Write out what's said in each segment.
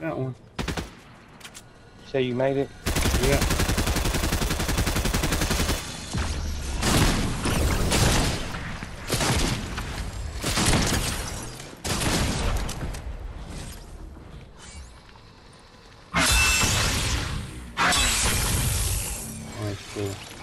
Got one. Say you made it? Yeah. Nice, cool.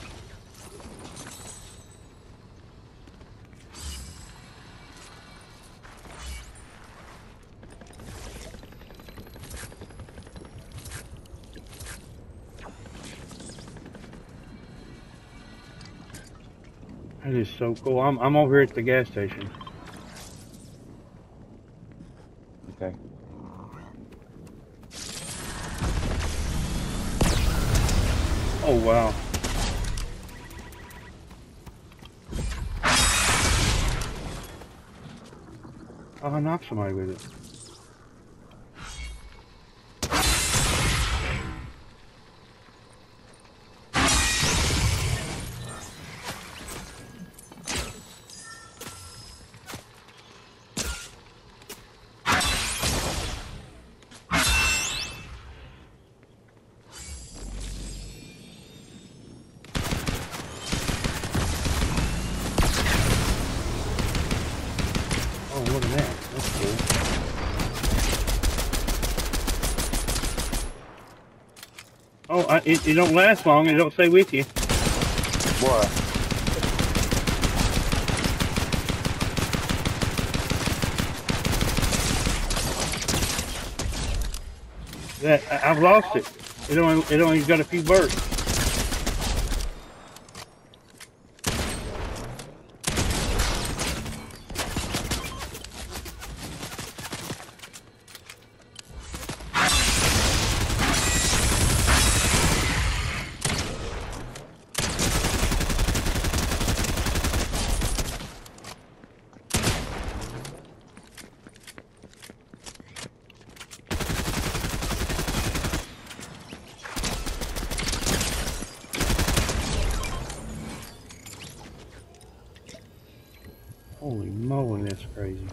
That is so cool. I'm I'm over here at the gas station. Okay. Oh wow. Oh, I knocked somebody with it. Oh, I, it, it don't last long. It don't stay with you. What? That I, I've lost it. It only it only got a few birds. Holy moly, that's crazy.